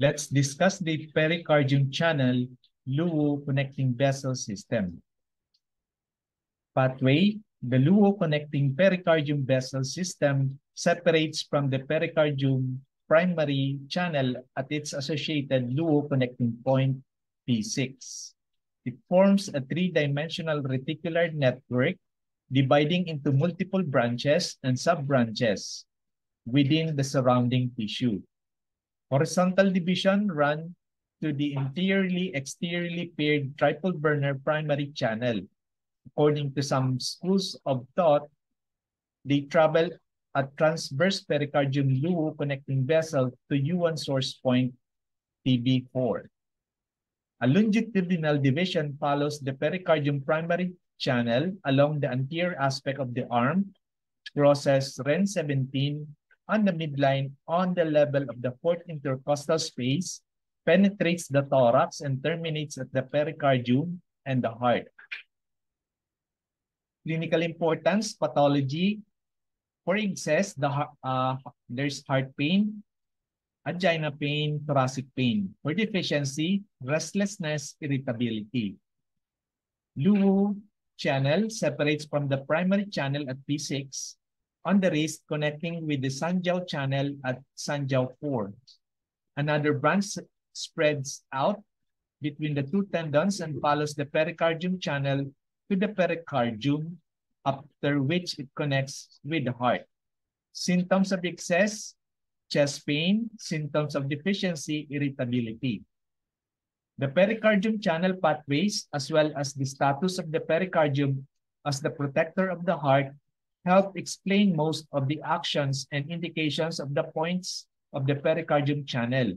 Let's discuss the pericardium channel luo connecting vessel system. Pathway, the luo connecting pericardium vessel system separates from the pericardium primary channel at its associated luo connecting point P6. It forms a three-dimensional reticular network dividing into multiple branches and sub-branches within the surrounding tissue. Horizontal division run to the interiorly exteriorly paired triple burner primary channel. According to some schools of thought, they travel a transverse pericardium luo connecting vessel to yuan source point TB4. A longitudinal division follows the pericardium primary channel along the anterior aspect of the arm, crosses REN 17 on the midline on the level of the fourth intercostal space, penetrates the thorax and terminates at the pericardium and the heart. Clinical importance, pathology. For excess, the, uh, there's heart pain, angina pain, thoracic pain. For deficiency, restlessness, irritability. Luo channel separates from the primary channel at P6 on the wrist connecting with the Sanjiao channel at Sanjiao 4. Another branch spreads out between the two tendons and follows the pericardium channel to the pericardium, after which it connects with the heart. Symptoms of excess, chest pain, symptoms of deficiency, irritability. The pericardium channel pathways, as well as the status of the pericardium as the protector of the heart, help explain most of the actions and indications of the points of the pericardium channel.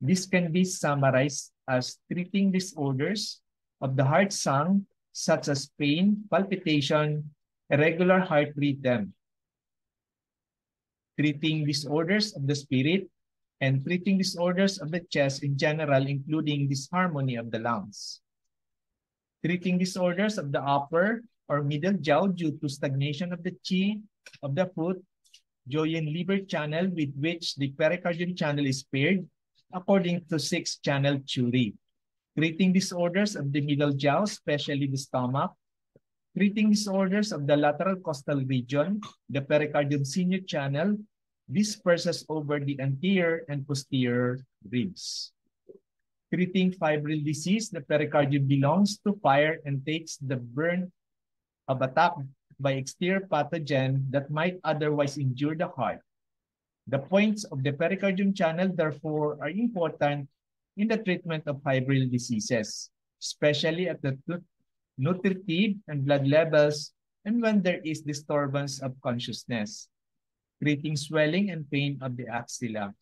This can be summarized as treating disorders of the heart sound, such as pain, palpitation, irregular heart rhythm. Treating disorders of the spirit and treating disorders of the chest in general, including disharmony of the lungs. Treating disorders of the upper or middle jiao due to stagnation of the chi of the foot, Jueyin liver channel with which the pericardium channel is paired according to six-channel theory. Treating disorders of the middle jiao, especially the stomach. Treating disorders of the lateral costal region, the pericardium sinew channel disperses over the anterior and posterior ribs. Treating febrile disease, the pericardium belongs to fire and takes the burn of attack by exterior pathogen that might otherwise injure the heart. The points of the pericardium channel, therefore, are important in the treatment of fibrile diseases, especially at the nutritive and blood levels and when there is disturbance of consciousness, treating swelling and pain of the axilla.